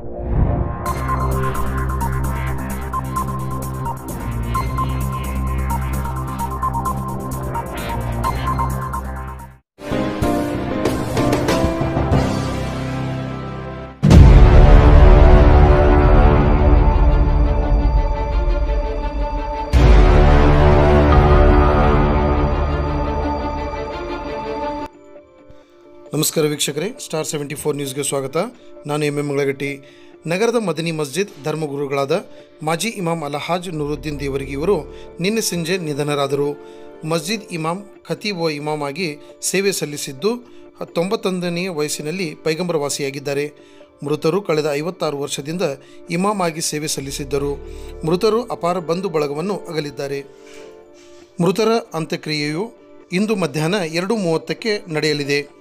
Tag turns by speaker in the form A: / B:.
A: Bye. ನಮಸ್ಕಾರ ವೀಕ್ಷಕರೇ, star seventy four ನ್ಯೂಸ್ಗೆ ಸ್ವಾಗತ. ನಾನು ಎಂ ಎಂ ಮಂಗಳಗಟ್ಟಿ. ನಗರದ ಮದನಿ ಮಸ್ಜಿದ್ ಧರ್ಮಗುರುಗಳಾದ ಮಾಜಿ ಇಮಾಮ್ ಅಲಹಾಜ್ ನೂರುದ್ದೀನ್ ದೇವರಿಗೆ ಇವರು ನಿನ್ನೆ ಸಂಜೆ ನಿಧನರಾದರು. ಮಸ್ಜಿದ್ ಇಮಾಮ್ ಖತೀಬ್ ಇಮಾಮ್ ಆಗಿ ಸೇವೆ ಸಲ್ಲಿಸಿದ್ದು ತೊಂಬತ್ತೊಂದನೆಯ ವಯಸ್ಸಿನಲ್ಲಿ ಪೈಗಂಬರವಾಸಿಯಾಗಿದ್ದಾರೆ. ಮೃತರು ಕಳೆದ ಐವತ್ತಾರು ವರ್ಷದಿಂದ ಇಮಾಮ್ ಆಗಿ ಸೇವೆ ಸಲ್ಲಿಸಿದ್ದರು. ಮೃತರು ಅಪಾರ ಬಂಧು ಬಳಗವನ್ನು ಅಗಲಿದ್ದಾರೆ. ಮೃತರ ಅಂತ್ಯಕ್ರಿಯೆಯು ಇಂದು ಮಧ್ಯಾಹ್ನ ಎರಡು ಮೂವತ್ತಕ್ಕೆ ನಡೆಯಲಿದೆ.